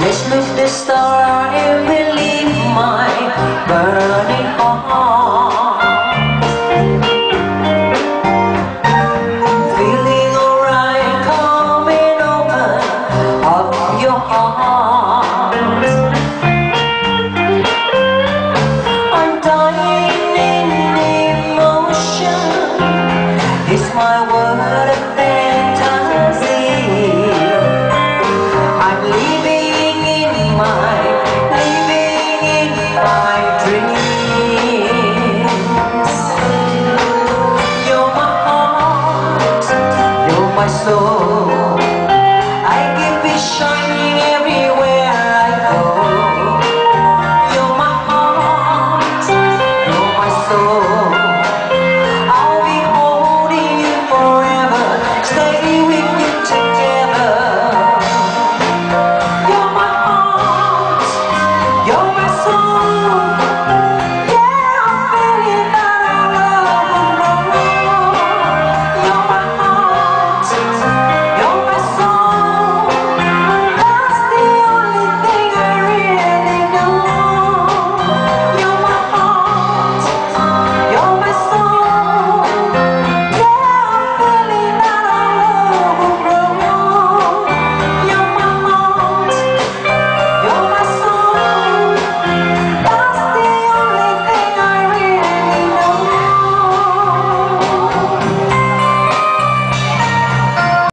Let's leave the star and believe my burning heart. Feeling alright, coming and open up your heart. I'm dying in emotion, it's my world. my soul. I give it shine.